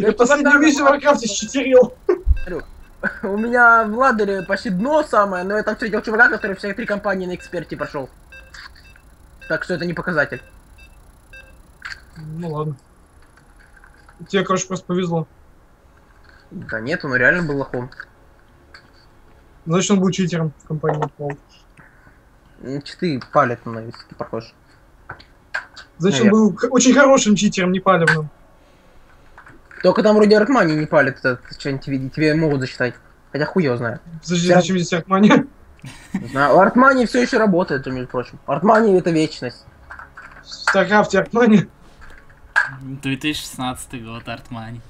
Я последнюю миссию в Варкрафте считерил. У меня в ладере почти дно самое, но я там встретил чувака, который все три компании на эксперте прошел. Так что это не показатель. Ну ладно. Тебе, короче, просто повезло. Да нет, он реально был лохом. Значит, он был читером в компании Пол. Че Ты палец на если ты похож. Значит, он был очень хорошим читером, не палевным. Только там вроде ArtMoney не палит, это что-нибудь тебе, тебе могут засчитать. Хотя хуй его знает. Зачем, Я- зачем здесь знаю, ArtMoney все еще работает, между прочим. ArtMoney это вечность. В Старкрафте ArtMoney. 2016 год, ArtMoney.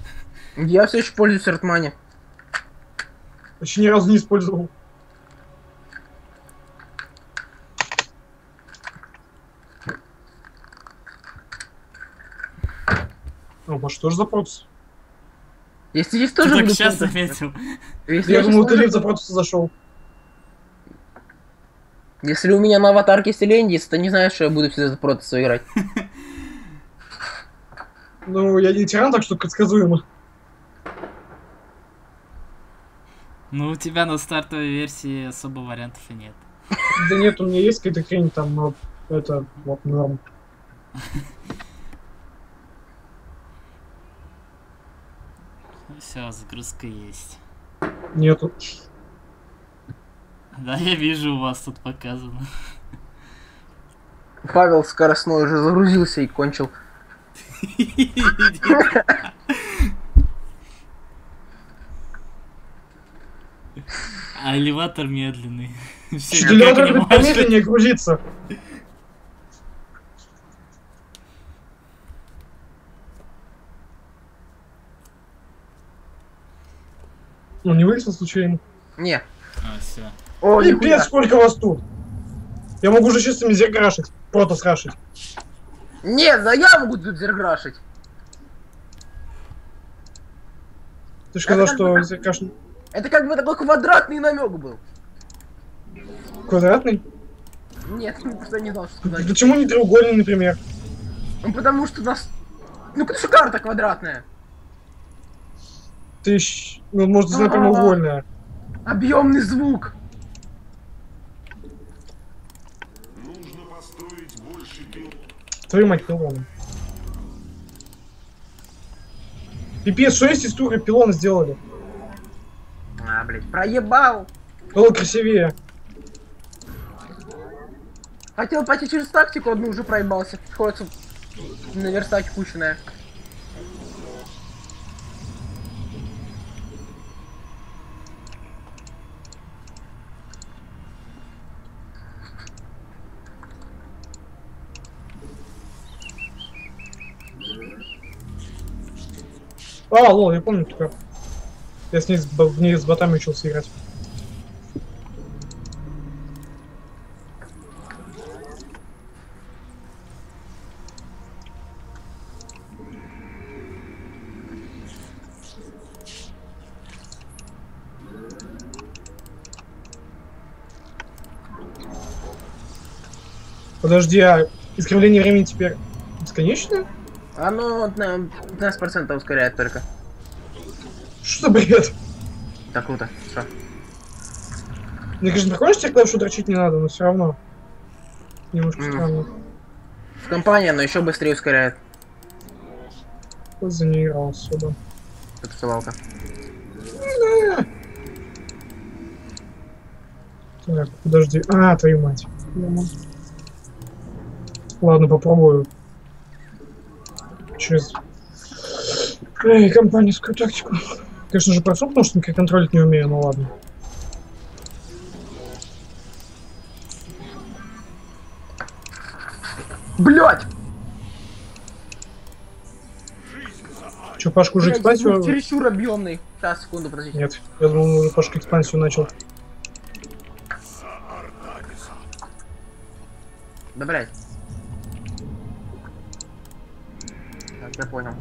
Я все еще пользуюсь ArtMoney. Вообще ни разу не использовал. О, может, тоже за Протус? Если здесь Ты тоже только будут сейчас заметил. Если, Я думал, ты тоже- Лив за Протуса зашел. Если у меня на аватарке Селендис, то не знаешь, что я буду всегда за Протоса играть. Ну, я не тиран, так что предсказуемо. Ну, у тебя на стартовой версии особо вариантов и нет. Да нет, у меня есть какая-то хрень там, но это вот норм. Все, загрузка есть. Нету. Да, я вижу, у вас тут показано. Павел скоростной уже загрузился и кончил. А элеватор медленный. Все, элеватор не будет Он не вылетел случайно? Не. А, все. О, Пипец, сколько вас тут! Я могу уже чистыми зерграшить. Протос рашить. Нет, да я могу тут зерграшить. Ты же сказал, что бы- зеркаш Это как бы такой квадратный намек был. квадратный? Нет, просто я не знал, что сказать. Почему не треугольный, например? Ну потому что у нас... Ну потому что карта квадратная. Ты, щ- ну, может, она А-а-а. прямоугольная. Объемный звук. Твою мать, пилоны. Пипец, что есть из туры пилоны сделали? А, блядь, проебал. Было красивее. Хотел пойти через тактику, одну уже проебался. Приходится наверстать кучное. А, лол, я помню такое. Я с ней в ней с ботами учился играть. Подожди, а искривление времени теперь бесконечное? Оно на 15% ускоряет только. Что бред? Так круто. Что? Мне, конечно, прикольно, что тебе клавишу дрочить не надо, но все равно. Немножко М. странно. В компании, но еще быстрее ускоряет. За играл особо. Это ссылалка. Так, подожди. А, твою мать. Ладно, попробую. Через... Эй, компанейскую тактику. Конечно же, просу, потому что никак контролить не умею, ну ладно. Блять! Че, Пашка уже экспансию... Чересчур объемный. Сейчас, секунду, подождите. Нет, я думал, он уже Пашка экспансию начал. Да блять. Я понял.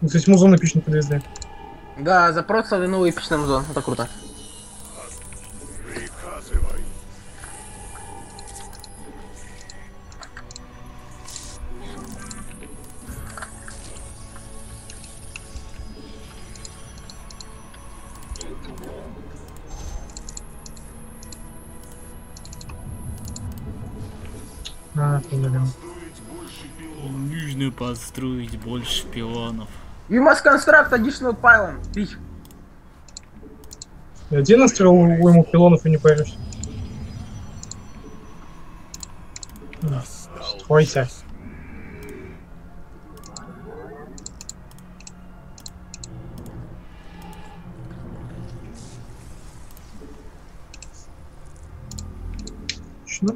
Ну, музон эпичный подвезли. Да, запрос новый эпичный Амазон. Это круто. А, поняли. Нужно построить больше пилонов. You must construct additional pylon. Bitch. Я один настроил ему пилонов и не парюсь. М, Стройся. Отлично.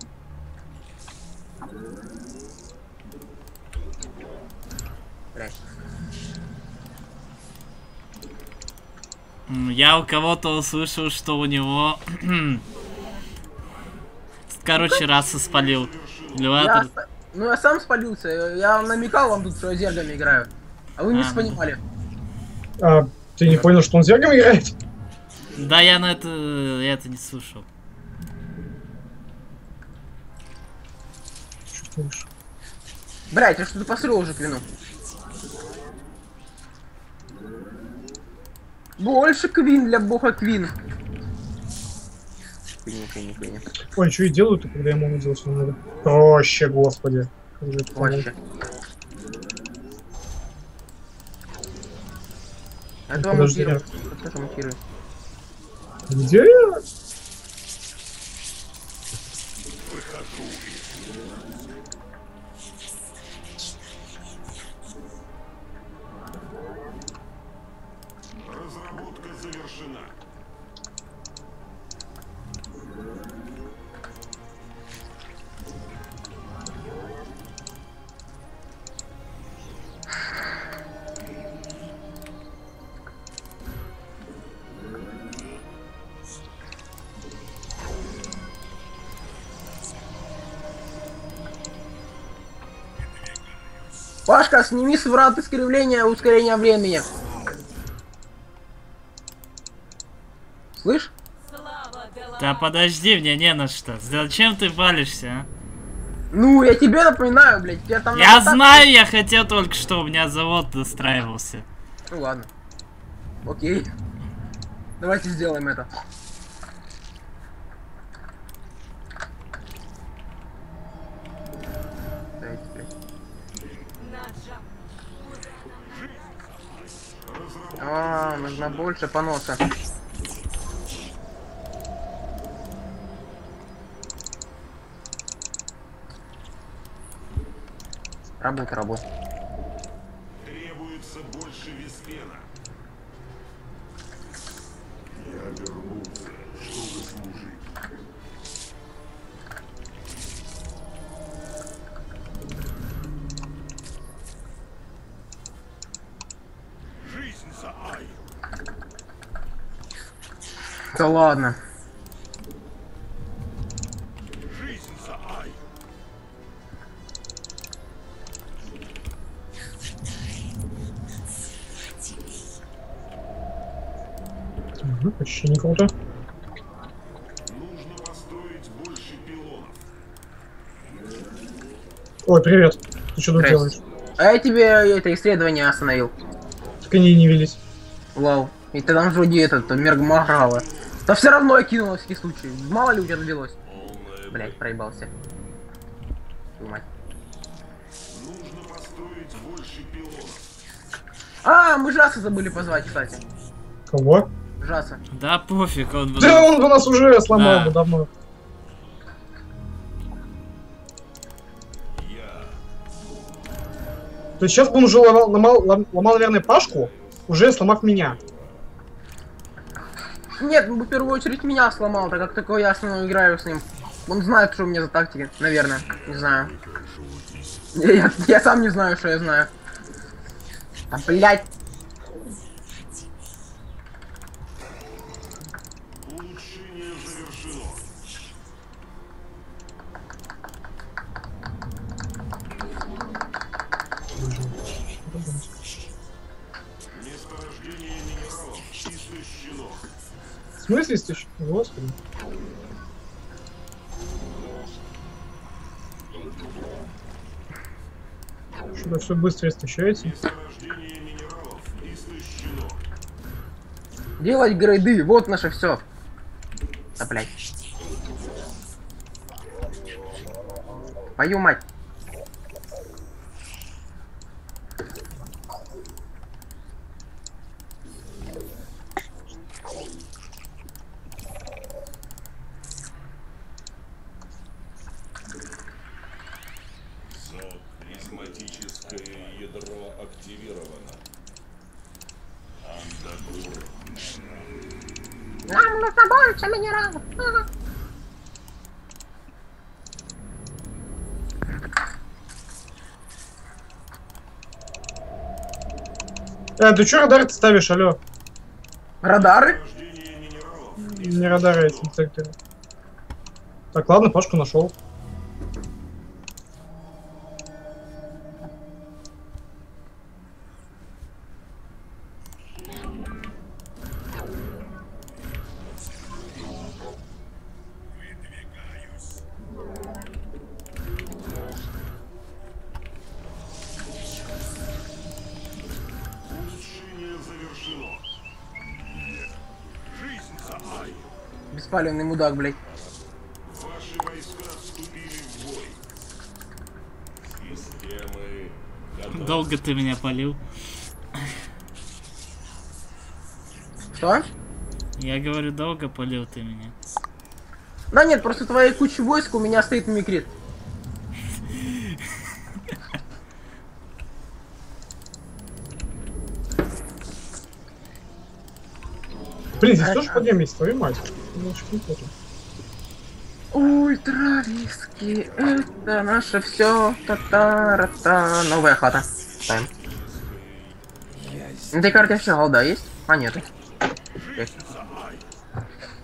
Блядь. М, Я у кого-то услышал, что у него... Короче, раса спалил. Я, ну я сам спалился, я намекал вам тут, что я зергами играю. А вы не А, ну. понимали. А, ты не понял, что он зергом играет? Да, я на это... Я это не слушал. Чувствуешь? Блять, я что-то построил уже квину. Больше квин для бога квин. Ой, что я делаю-то, когда я могу делать что надо? Проще, господи. Как же это по-моему. Вообще. Это вам. Где я? Пашка, сними с врат искривления ускорения времени. Слышь? Да подожди, мне не на что. Зачем ты валишься, а? Ну, я тебе напоминаю, блядь, тебе там Я так- знаю, я хотел только что, у меня завод достраивался. Ну ладно. Окей. Давайте сделаем это. Дайте, блядь. А, нужно больше поноса. Работа, работа. Ладно. Ага, почти не круто. Нужно построить больше пилонов. Ой, привет. Ты что тут делаешь? А я тебе это исследование остановил. Так они и не велись. Вау. И ты там вроде этот, Мергмаграла. Да все равно я кинул на всякий случай. Мало ли у тебя родилось. Блять, проебался. Нужно построить больше. А, мы Жаса забыли позвать, кстати. Кого? Жаса. Да пофиг, он... Да он бы нас уже сломал Да. бы давно. То есть сейчас бы он уже ломал, ломал, лом- ломал, наверное, Пашку, уже сломав меня. Нет, ну, в первую очередь меня сломал, так как только я основном играю с ним. Он знает, что у меня за тактики, наверное. Не знаю. Я, я- я сам не знаю, что я знаю. А, блять. 6 тысяч, господи. Что-то все быстро истощается. Делать грейды, вот наше все. Да блять. Твою мать. Больше минералов. Ага. Э, ты чё радар ставишь, алё? Радары? Не радары эти детекторы. Так, ладно, Пашку нашел. Беспалевный мудак, блядь. Ваши войска вступили в бой. Системы готовы. Долго ты меня полил. Что? Я говорю, долго полил ты меня. Да нет, просто твоей кучи войск у меня стоит мимикрит. Блин, здесь тоже подъем есть, твою мать. Неплохо. Ультрариски, это наше все. Та-та-ра-та. Новая хата. Ставим. На этой карте все голда есть? А, нет.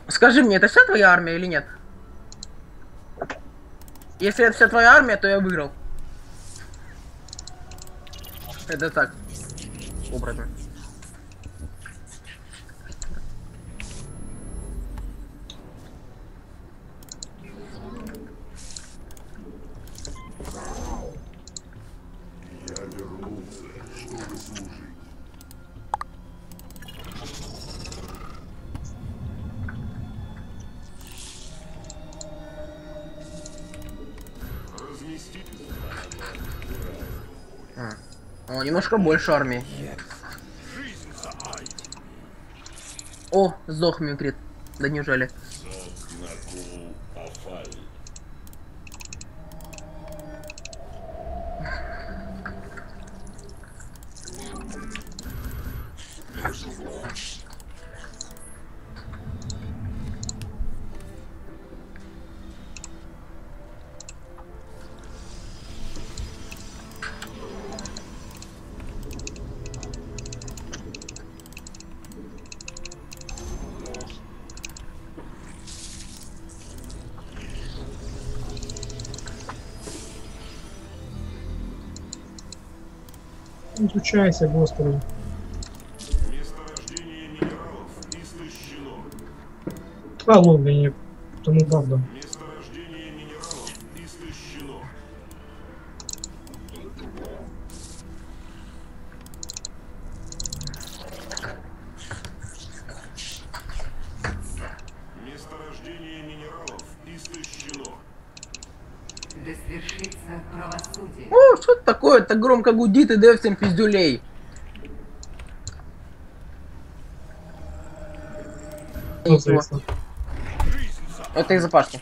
Скажи мне, это вся твоя армия или нет? Если это вся твоя армия, то я выиграл. Это так. Образно. Немножко больше армии. О, сдох мимикрит. Да неужели? Изучайся, господи. А, ладно, я не... Тому правда. Месторождение минералов истощено. Месторождение минералов истощено. Да свершится правосудие. О, что это такое? Так громко гудит и дает всем пиздюлей. Это из-за Пашки.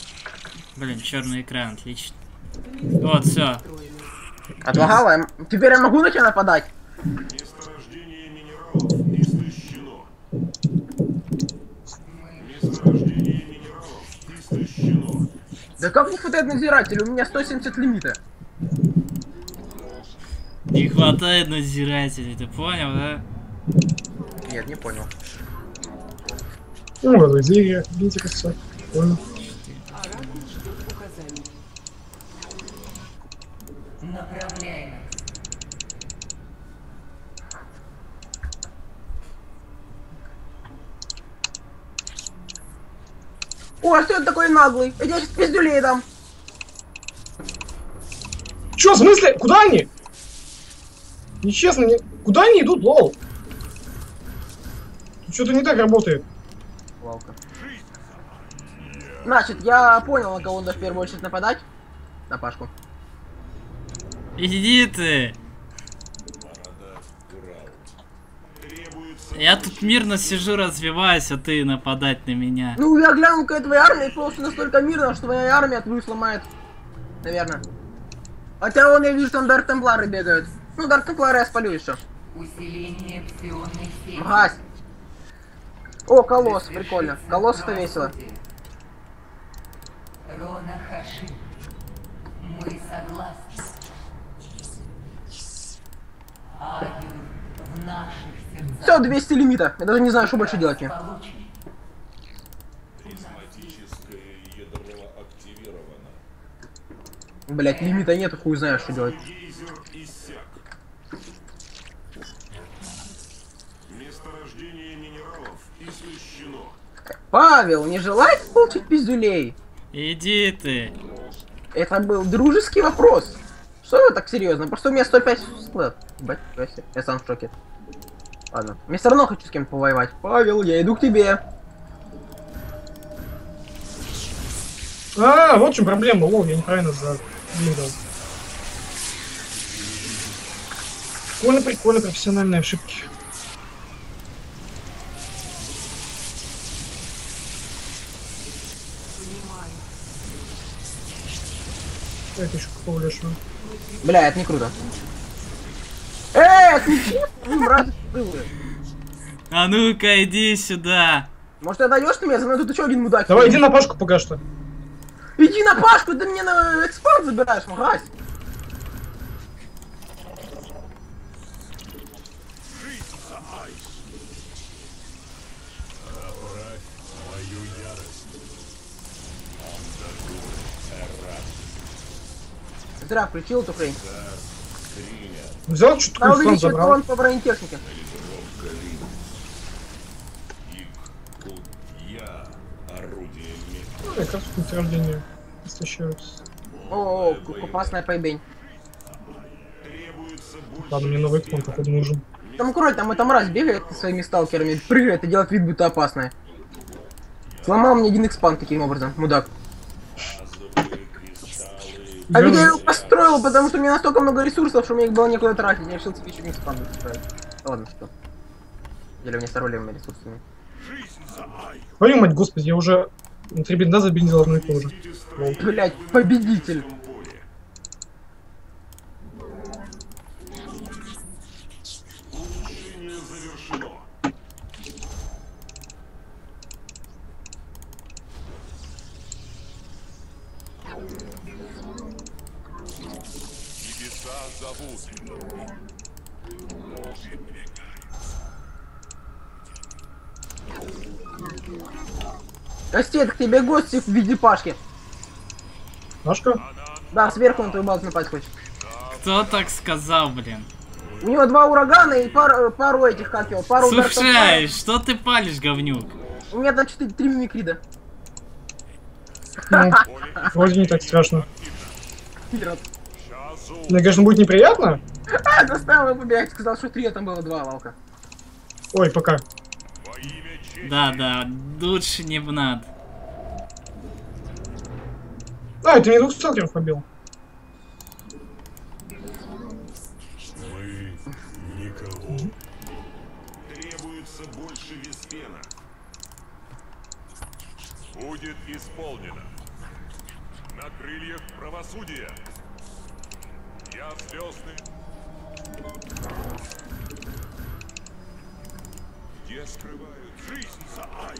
Блин, черный экран, отлично. Вот, все. Отлагала? Теперь я могу на тебя нападать? Месторождение минералов истощено. Месторождение минералов истощено. Да как не хватает надзирателя? У меня 170 лимита. Не хватает надзирателей, ты понял, да? Нет, не понял. Ну, идея, видите, как все. Понял. О, а что это такой наглый? Я сейчас пиздюлей дам. Чё, в смысле? Куда они? Нечестно, не... куда они идут, лол? Что-то не так работает. Валка. Значит, я понял, на кого надо в первую очередь нападать. На Пашку. Иди ты! Я тут мирно сижу, развиваюсь, а ты нападать на меня. Ну, я глянул, какая твоя армия, просто настолько мирно, что твоя армия твою сломает. Наверное. Хотя вон я вижу, там Дарк Темплары бегают. Ну, Дарк Темплары я спалю еще. Усиление псионной сети. Мгась. О, колосс, прикольно. Колосс это весело. Рона Хаши. Мы согласны. Агюр в наших сердцах Все, 200 лимита. Я даже не знаю, что больше делать мне. Блять, лимита нет, хуй знаешь, что делать. Гейзер иссяк. Месторождение минералов истощено. Павел, не желаете получить пиздюлей? Иди ты. Это был дружеский вопрос. Что вы так серьезно? Просто у меня 105 склад. Я сам в шоке. Ладно. Мне все равно хочу с кем повоевать. Павел, я иду к тебе. А, вот в чем проблема. Лол, я неправильно задвигал. Прикольно, прикольно, профессиональные ошибки. Это еще какого лешего? Бля, это не круто. Эй. А ну-ка, иди сюда. Может, ты даешь ты меня? За мной тут еще один мудак. Давай, иди на пашку пока что. Иди на пашку, ты мне на экспорт забираешь, мразь. Зря включил эту хрень. Взял Надо такой увеличивать забрал. урон по бронетехнике. Ну, как раз истощаются. О, о, опасная поебень. Ладно, мне новый экспон походу нужен. Там крой, там эта мразь бегает со своими сталкерами, прыгает и делает вид, будто опасная. Сломал мне один экспан таким образом, мудак. А ведь я его построил, потому что у меня настолько много ресурсов, что мне их было некуда тратить. Я решил себе еще построить. Да Ладно, что. Или мне с ролевыми ресурсами. Твою мать, господи, я уже три бинда забиндил одно и то же. Блять, победитель. поле. Улучшение завершено. Небеса зовут. Костет, к тебе гости в виде Пашки. Пашка? Да, сверху на твою базу напасть хочет. Кто так сказал, блин? У него два урагана и пар- э, пару этих, как его, пару Слушай, что ты палишь, говнюк? У меня там 4, 3 мимикрида. Ну, вроде не так страшно. Пидор. Мне, конечно, будет неприятно. А, заставил его побегать, сказал, что 3, а там было 2, Валка. Ой, пока. Да, да, лучше не б надо. А, это мне двух сталкеров побил. Мы никого. Требуется больше виспена. Будет исполнено. На крыльях правосудия. Я звездный. Где скрывают жизнь за Ай?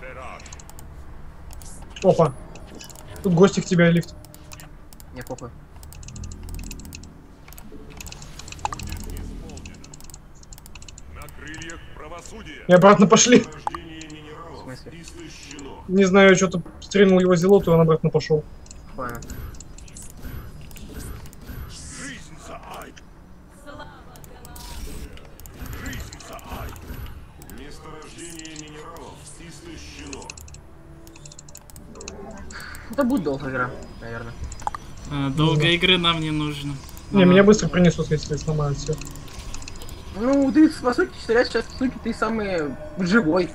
Ферраж. Опа. Тут гости к тебе, лифт. Не похуй. На крыльях правосудия. И обратно пошли. Не знаю, что-то стрельнул его зелот, и он обратно пошел. Это будет долгая игра, наверное. А, долго игры нам не нужно. Не, Ага. меня быстро принесут, если сломают все. Ну, ты, по сути, сейчас, сейчас, по сути, ты самый живой.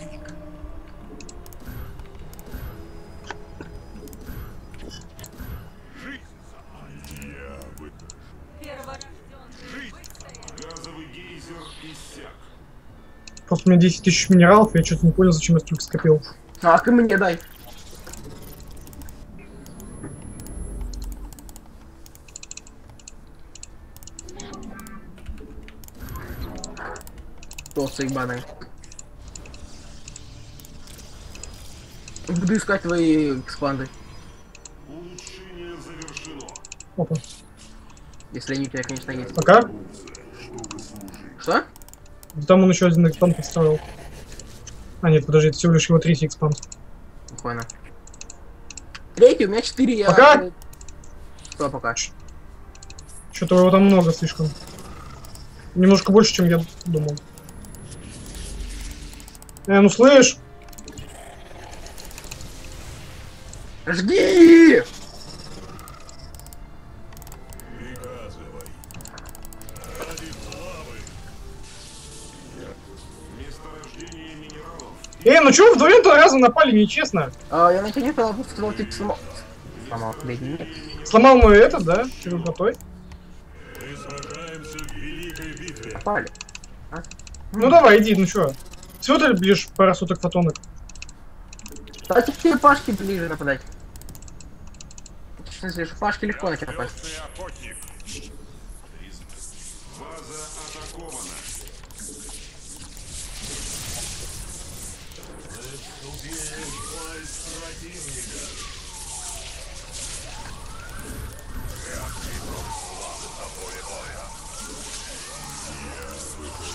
Просто у меня 10 тысяч минералов, я что-то не понял, зачем я столько скопил. А, ты мне дай. Толстый ебаный. Буду искать твои экспанды, Улучшение завершено. Опа. если они у тебя, конечно, есть. Пока. Что? Да Там он еще один экспанд построил. А нет, подожди, это всего лишь его третий экспанд. Спокойно. Третий, у меня четыре, я... Пока. Что пока? Что-то его там много слишком. Немножко больше, чем я думал. Э, ну слышь, Жги! Приказывай. Ради славы. Месторождение минералов. Эй, ну чё вы вдвоем то разом напали, нечестно? А, я на тебя не сказал, ты сломал. Сломал, блядь, нет. Сломал мой этот, да? Черепотой. Мы сражаемся в великой битве. Попали. Ну давай, иди, ну чё? Всего ты лишь пара суток фотонок. Кстати, к тебе Пашке ближе нападать. В смысле, Пашке легко на тебя напасть.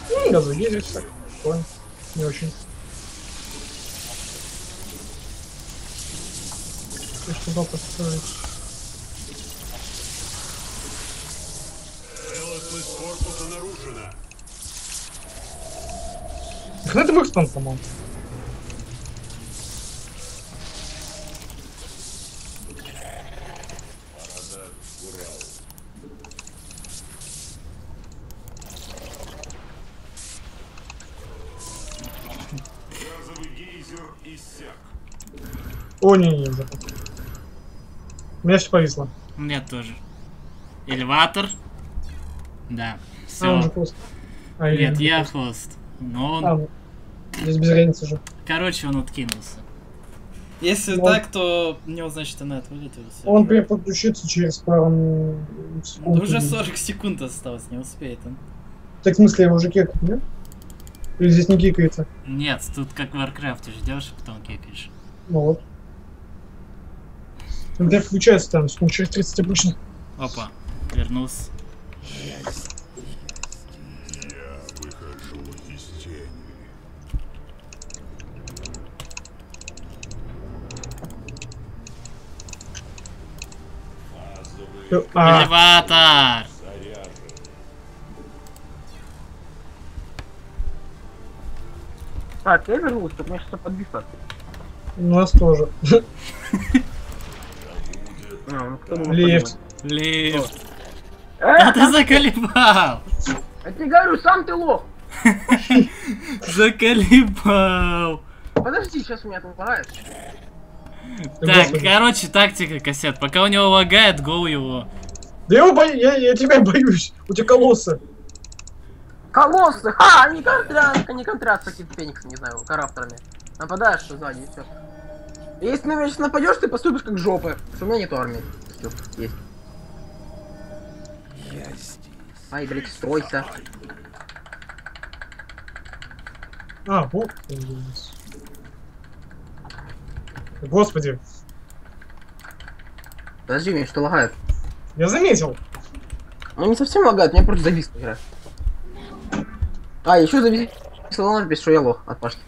Ну, газы ездить так. Прикольно. Не очень. Что дал построить? Целостность корпуса нарушена. Ты мой экспанд сломал? О, не, не, не. У меня все повисло. У меня тоже. Элеватор. Да. А, он же Все. хвост. А, Нет, или- я хвост. Но он... А, ну, здесь без разницы же. Короче, он откинулся. Если Ну, так, то у него, значит, инет вылетелся. Он переподключится через пару Да секунд. уже 40 секунд осталось, не успеет он. Так в смысле, его уже кекают, нет? Или здесь не кикается? Нет, тут как в Warcraft ждешь, а потом кикаешь. Ну вот. Когда включается там, через 30 обычно. Опа, вернулся. Я выхожу из тени. А, Элеватор! Так, я вернулся, тут мне что-то подвисло. у нас тоже. А, ну Лифт. Лифт. подумать. А Э, ты заколебал! я тебе говорю, сам ты лох. Заколебал! Подожди, сейчас у меня тут лагает. Так, короче, тактика кассет. Пока у него лагает, гоу его. Да я, его бо- я, я тебя боюсь. У тебя колоссы. Колоссы! Ха! Они контрят, они контрят с таким фениксом, не знаю, карапторами. Нападаешь сзади, и все. Если на меня сейчас нападешь, ты поступишь как жопы. Что у меня нет армии. Всё, есть. Ай, блядь, стройся. А, вот. он здесь. Господи, Подожди, меня что лагает? я заметил. Ну не совсем лагает, меня просто завис игра. А, еще зависла надпись, что я лох от Пашки.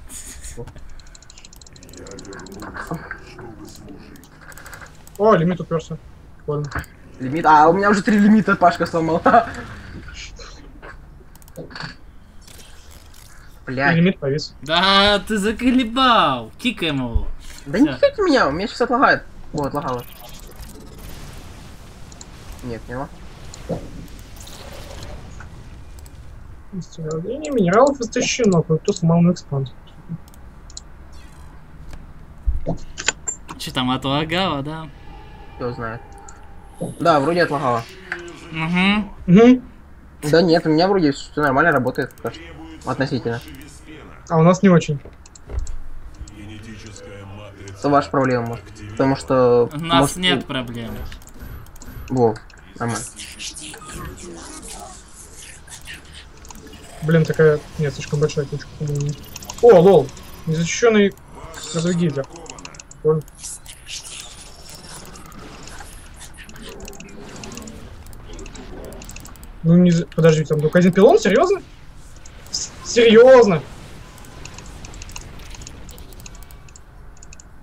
О, лимит уперся. Прикольно. Лимит. А, у меня уже три лимита Пашка сломал. Блядь. лимит повис. Да, ты заколебал! Кикаем его. Да не кикайте меня, у меня сейчас отлагает. Вот, лагало. Нет, не лаг. Месторождение минералов истощено. Кто сломал на экспансию? Че там, отлагало, да? Кто знает. Да, вроде отлагало. Угу. Угу. Да нет, у меня вроде все нормально работает. Относительно. А у нас не очень. Это ваша проблема, может. Потому что... У нас может, нет проблем. Во, нормально. Блин, такая... Нет, слишком большая точка, по-моему. О, лол. Незащищенный разрегизер. Ну, не... Подожди, там только один пилон? Серьезно? С- Серьезно?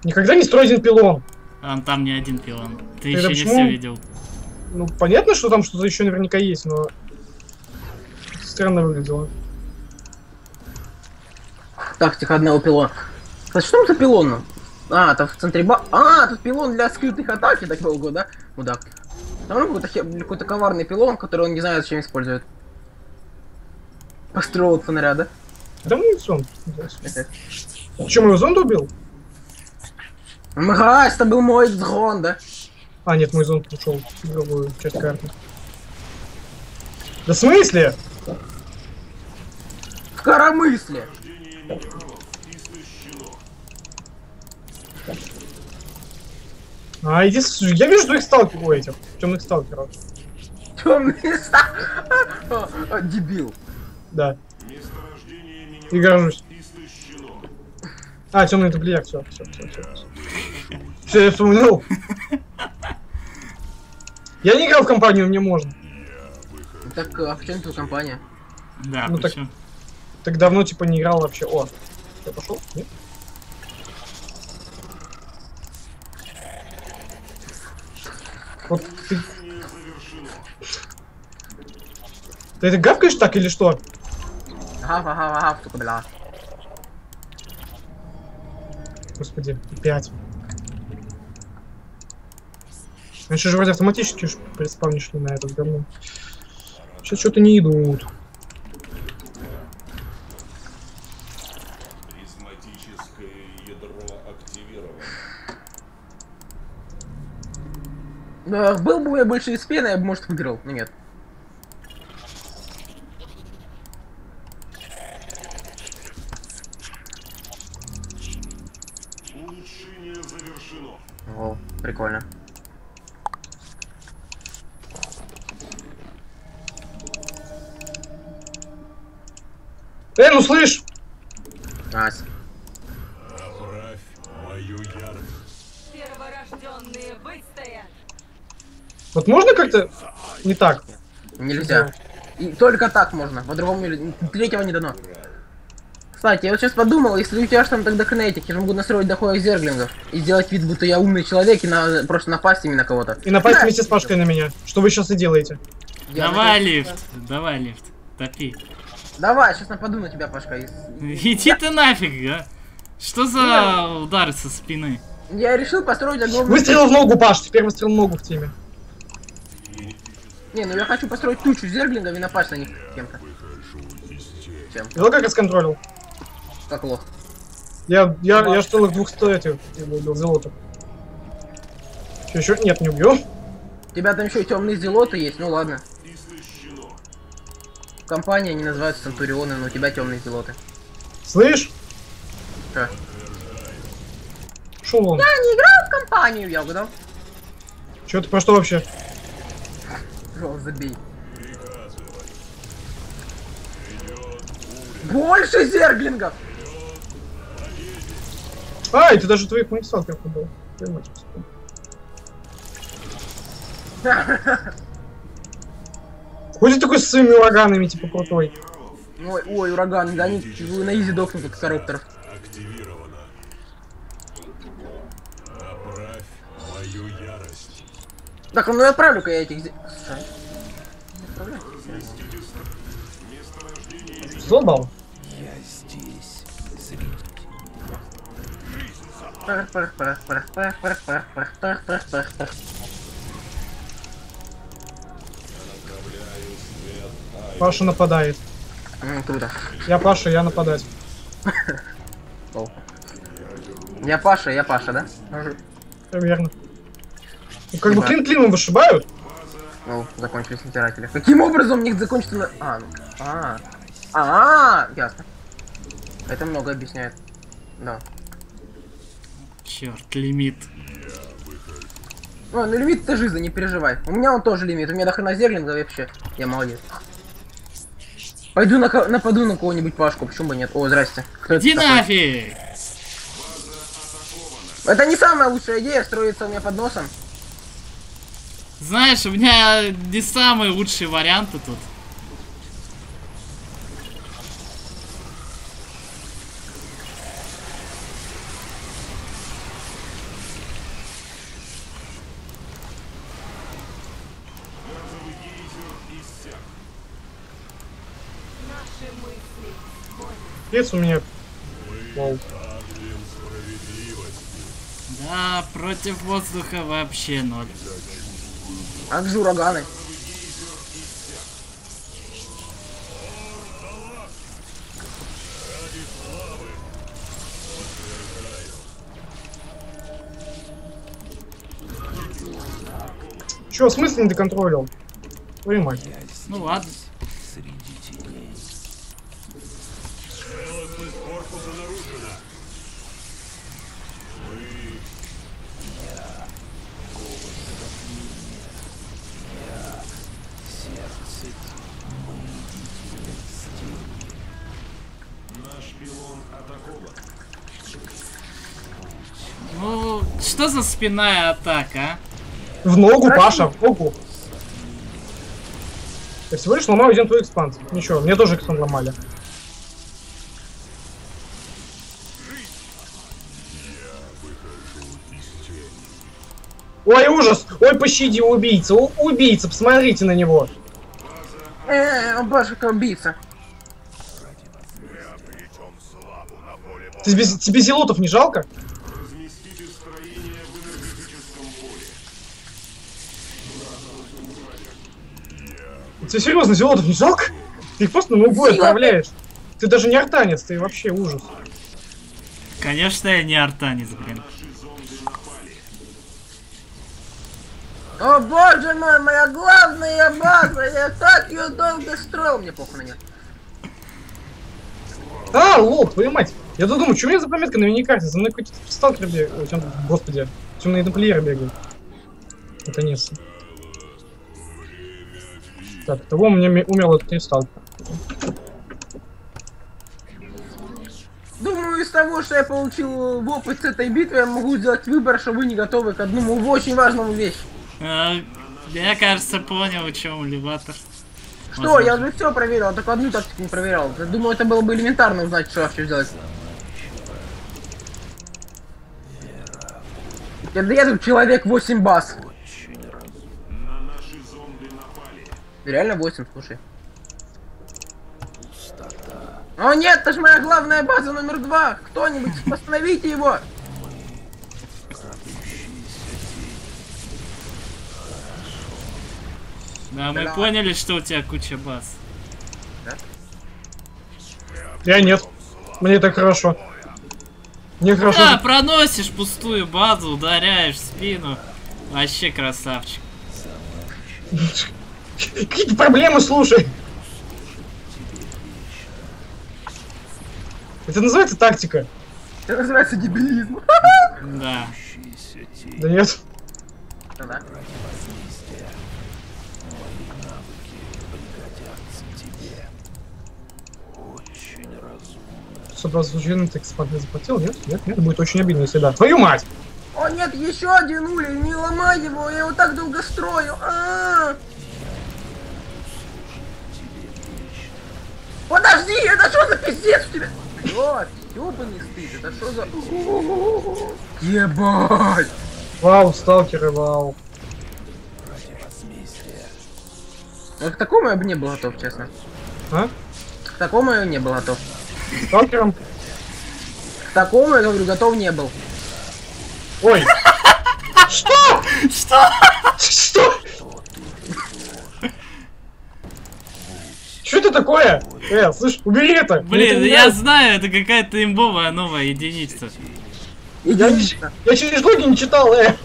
Никогда не строй один пилон. А там не один пилон. Ты Это еще не почему? все видел. Ну, понятно, что там что-то еще наверняка есть, но... Странно выглядело. Тактика одного пилона. Кстати, что там за пилон? А, там в центре ба... А, тут пилон для скрытых атак, я так полагаю, да? Мудак. Там ну, какой-то, хе- какой-то коварный пилон, который он не знает, зачем использует. Построил от фонаря, да? Да мой зонд. Че, мой зонд убил? Мразь, это был мой дрон, да? А, нет, мой зонд ушел в другую часть карты. Да в смысле? В коромысле. А, иди, я вижу твоих сталкеров, ой, этих, темных сталкеров. Темные ста... О, о, Дебил. Да, и горжусь. А, темный таблияк, все, все, все, все. Все, я вспомнил. Я не играл в компанию, мне можно. Так, а в чем твоя компания? Да, Ну так-? Так давно, типа, не играл вообще. О, я пошел? Нет? Вот ты... Ты это гавкаешь так или что? Ага, ага, ага, сука, бля. Господи, опять. Раньше же вроде автоматически ж приспавни шли на этот говно. Сейчас что-то не идут. Призматическое ядро активировано. Да, был бы я больше из пены, я бы, может, выиграл, но нет. Улучшение завершено. О, прикольно. Эй, ну слышь! Ась. Направь мою ярость. Перворожденные выстоят. Вот можно как-то не так? Нельзя. И только так можно, по-другому нельзя. Третьего не дано. Кстати, я вот сейчас подумал, если у тебя ж там тогда кинетик, я же могу настроить дохуя зерглингов и сделать вид, будто я умный человек и на... просто напасть ими на кого-то. И напасть Да. вместе с Пашкой на меня. Что вы сейчас и делаете? Я Давай надеюсь, лифт, давай лифт. Топи. Давай, сейчас нападу на тебя, Пашка. и- Иди ты нафиг, а? Что за удары со спины? Я решил построить огромный... Выстрел в ногу, Паш, теперь выстрел в ногу в теме. Не, ну я хочу построить тучу зерглингов и напасть на них кем-то. Чем? Видел, как я сконтролил? Как лох. Я, я, я ж целых двух этих убил золото. Че, еще? Нет, не убил. У тебя там еще темные зелоты есть, ну ладно. Компания не называется Центурионы, но у тебя темные зелоты. Слышь? Чё? Шел он. Я не играл в компанию, я угадал. Че ты про что вообще? Жол, забей. Больше зерглингов! Ай, ты даже твоих моих. Твою мать, господи. Ходит такой с своими ураганами, типа крутой. Ой, ой, ураган, да они на изи дохнут от коррупторов. Активировано. Направь мою ярость. Так, ну отправлю-ка я этих отдыхай. Я здесь. Паша нападает. Куда? Я Паша, я нападать. Я Паша, я Паша, да? Примерно. Ну, как бы клин клином вышибают. Ну, закончились натиратели. Каким образом у них закончится на... А, ну, а, а, ясно. Это много объясняет. Да. Черт, лимит. О, ну лимит ты жизни, не переживай. У меня он тоже лимит. У меня до хрена зерлинга вообще. Я молодец. Пойду на нападу на кого-нибудь Пашку, почему бы нет? О, здрасте. Кто это Иди нафиг! Это не самая лучшая идея строиться у меня под носом. Знаешь, у меня не самые лучшие варианты тут. Пец у меня. Лол. Да, против воздуха вообще ноль. А где ураганы? Чё, в смысле не доконтролил? Твою мать. Ну ладно. Наш пилон атакован. Ну, что за спинная атака, а? В ногу. Паша, в ногу. Я всего лишь ломаю один твой экспанс. Ничего, мне тоже экспанс ломали. Ой, ужас! Ой, пощади, убийца! У- убийца, посмотрите на него! Э, Пашка убийца. Ты без- тебе зелотов не жалко? Серьезно зелотов не жалко? Ты их просто на Зелоты? отправляешь. Ты даже не артанец, ты вообще ужас. Конечно, я не артанец, блин. О боже мой, моя главная база, я так ее долго строил. Мне похуй на нее. А, лол, твою мать! Я тут думаю, что у меня за пометка на миникарте? За мной какой-то сталкер бегает. Ой, тем- Господи, темный тамплиер бегает. Так, того у меня ми- умерло три сталкера. Думаю, из того, что я получил в опыт с этой битвы, я могу сделать выбор, что вы не готовы к одному очень важному вещи. А, я, кажется, понял, о чем элеватор. Что, я уже все проверил, а только одну тактику не проверял. Я думаю, это было бы элементарно узнать, что я хочу сделать. Я, да я тут человек 8 баз. На наши зонды напали. Реально 8, слушай. О нет, это же моя главная база номер два. Кто-нибудь остановите его. Да, мы Да. поняли, что у тебя куча баз. Я нет. Мне так хорошо. Мне хорошо. Да, проносишь пустую базу, ударяешь в спину. Вообще красавчик. Какие проблемы, слушай. Это называется тактика. Это называется дебилизм. Да. Да нет. Да. Звучит ты экспант не заплатил? Нет, нет, нет, будет очень обидно, если да. Твою мать! О нет, еще один улей, не ломай его, я его так долго строю. А-а-а. Подожди, это что за пиздец у тебя? Вот, ёбаный стыд, это что за... Ебать! Вау, сталкеры, вау. Вот к такому я бы не был готов, честно. А? К такому я не был готов. Сталкером? К такому, я говорю, готов не был. Ой! Что? Что? Что? Что это такое? Э, слышь, убери это! Блин, я знаю, это какая-то имбовая новая единица. Я, через логи не читал, э!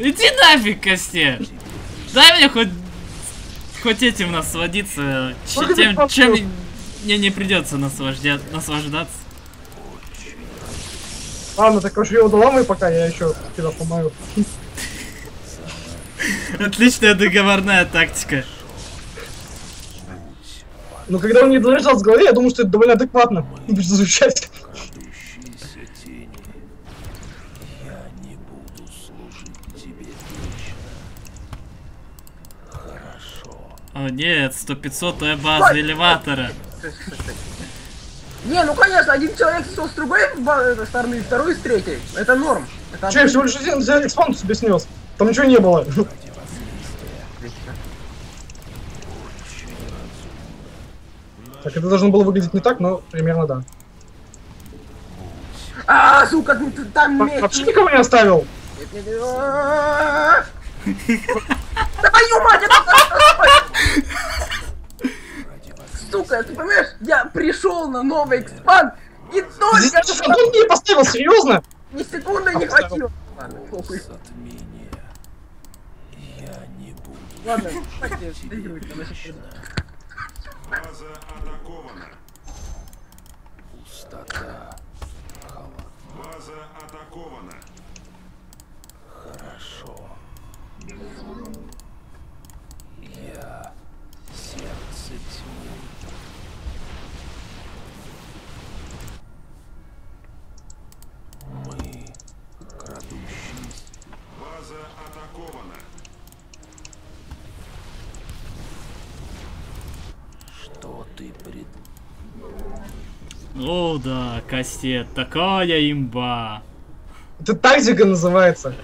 Иди нафиг, Костя! Дай мне хоть хоть этим тем, попал? чем мне не придется наслаждя- наслаждаться. Ладно, так уж его доламай пока, я еще тебя помою. Отличная договорная тактика. Но когда он не лежал с голове, я думаю, что это довольно адекватно будет звучать. О нет, 100-500 база элеватора. Не, ну конечно, один человек сошел с другой стороны, второй с третьей. Это норм. Это Че, я всего лишь один за экспанду себе снес. Там ничего не было. Так, это должно было выглядеть не так, но примерно да. А, сука, ну ты там меч. Вообще никого не оставил. Да твою мать, это Сука, ты понимаешь, я пришел на новый экспанд и Здесь только даже фантом не поставил, серьезно? ни секунды не хватило. Ладно, похуй. Ладно, доигрывайте, она щас придет. База атакована. База атакована. База О да, Кастет, такая имба. Это тактика называется.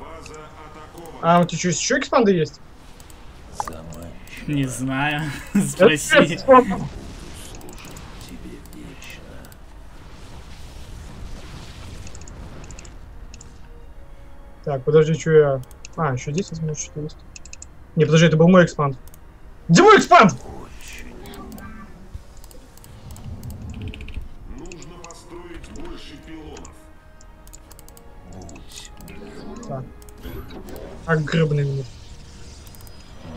База атакована. А, у тебя что, еще экспанды есть? Не знаю, спроси. экспанд. Так, подожди, что я... А, еще 10 минут что есть. Не, подожди, это был мой экспанд. Где мой экспанд? Нужно построить больше пилонов. Так. А, гребаный минут.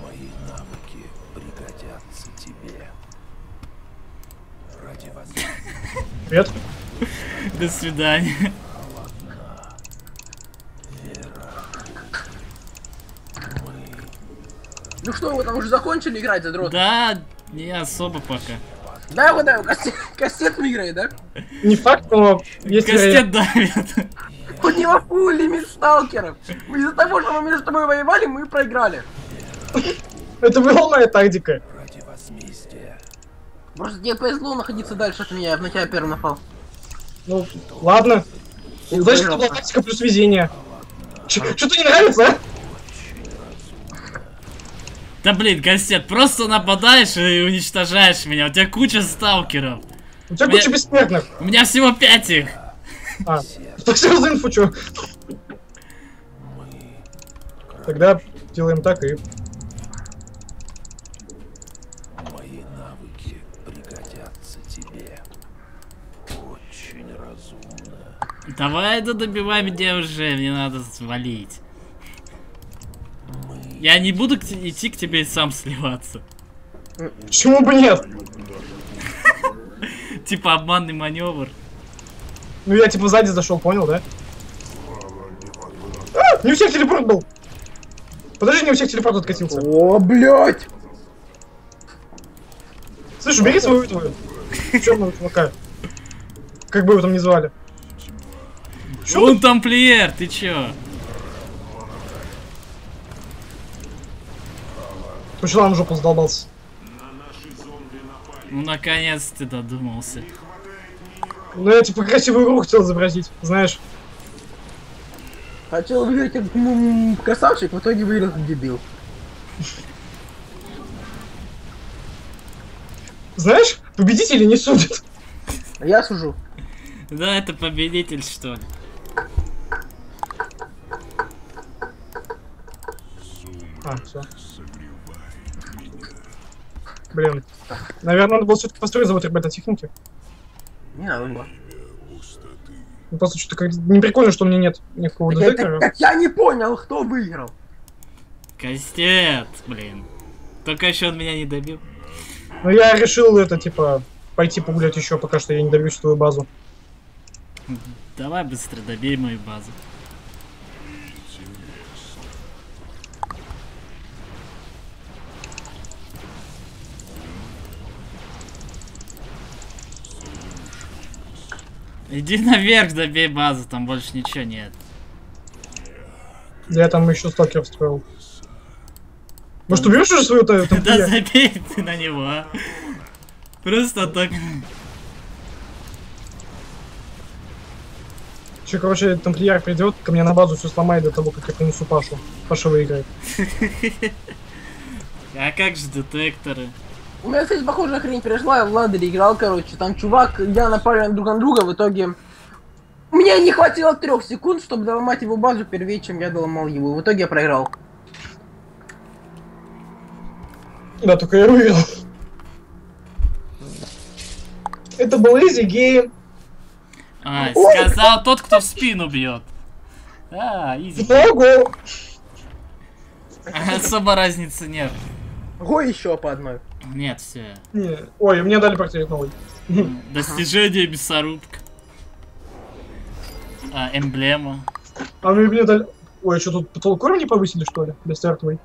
Мои навыки пригодятся тебе. Ради вас. Привет. До свидания. Ну что, вы там уже закончили играть за дрот? Да, не особо пока. Да, вот да, кассет, кассету играет, да? Не факт, но есть Кастет давит. У него фул лимит сталкеров. Из-за того, что мы между тобой воевали, мы проиграли. Это была моя тактика. Просто тебе повезло находиться дальше от меня, я на тебя первый напал. Ну, ладно. Значит, это была тактика плюс везение. Что-то не нравится, а? Да блин, Кастет, просто нападаешь и уничтожаешь меня. У тебя куча сталкеров. У тебя Мне- куча бессмертных. У меня всего пять их. А, спасибо за инфу, чё. Тогда делаем так и... Мои навыки пригодятся тебе. Очень разумно. Давай да добивай меня уже, мне надо свалить. Я не буду идти к тебе и сам сливаться. Почему бы нет? Типа обманный маневр. Ну я типа сзади зашел, понял, да? А, не у всех телепорт был. Подожди, не у всех телепорт откатился. О, блядь! Слышь, убери свою твою. Черного чувака. Как бы его там ни звали. Он тамплиер, ты чё? Почему он жопу задолбался? На наши зомби напали. Ну наконец ты додумался. Ну я типа красивую руку хотел изобразить, знаешь. Хотел выиграть как м, красавчик, в итоге выиграл как дебил. Знаешь, победители не судят. А Я сужу. Да, это победитель, что ли. А, все. Блин. Наверное, надо было все-таки построить завод робототехники. Не надо было. Ну, просто что-то как не прикольно, что у меня нет никакого Так, детектора. так- так я не понял, кто выиграл. Кастет, блин. Только еще он меня не добил. Но я решил это, типа, пойти погулять еще, пока что я не добьюсь твою базу. Давай быстро добей мою базу. Иди наверх, добей базу, там больше ничего нет. Я там еще сталкер строил. Может, уберешь уже свою та- там Да забей ты на него, а. Просто так. Че, короче, тамплиер придет, ко мне на базу все сломает до того, как я принесу Пашу. Паша выиграет. А как же детекторы? У меня, кстати, похожая хрень произошла, я в ладере играл, короче, там чувак, я напали друг на друга, в итоге... Мне не хватило трех секунд, чтобы доломать его базу первее, чем я доломал его. В итоге я проиграл. Да, только я выиграл. Это был easy game. А, Ой, сказал тот, кто в спину бьет. А, изи. Ого! Особо разницы нет. Го еще по одной. Нет, все. Не. Ой, мне дали портфель новый. Достижение мясорубка. А, эмблема. А мне, мне дали... Ой, что тут потолок уровня повысили, что ли? Для стартовой?